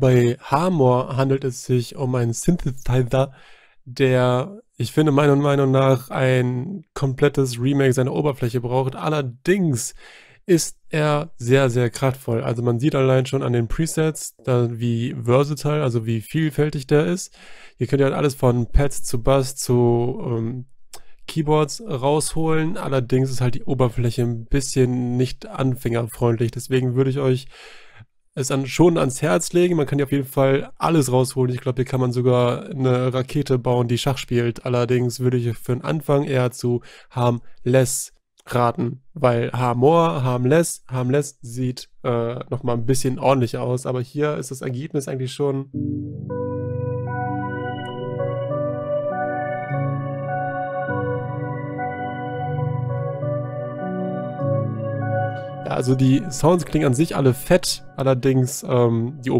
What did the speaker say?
Bei Harmor handelt es sich um einen Synthesizer, der, ich finde, meiner Meinung nach ein komplettes Remake seiner Oberfläche braucht. Allerdings ist er sehr, sehr kraftvoll. Also man sieht allein schon an den Presets, wie versatile, also wie vielfältig der ist. Hier könnt ihr halt alles von Pads zu Bass zu ähm, Keyboards rausholen. Allerdings ist halt die Oberfläche ein bisschen nicht anfängerfreundlich. Deswegen würde ich euch es an, schon ans Herz legen. Man kann hier auf jeden Fall alles rausholen. Ich glaube, hier kann man sogar eine Rakete bauen, die Schach spielt. Allerdings würde ich für den Anfang eher zu Harmless raten, weil Harmor, Harmless, Harmless sieht äh, nochmal ein bisschen ordentlich aus. Aber hier ist das Ergebnis eigentlich schon... also die Sounds klingen an sich alle fett, allerdings ähm, die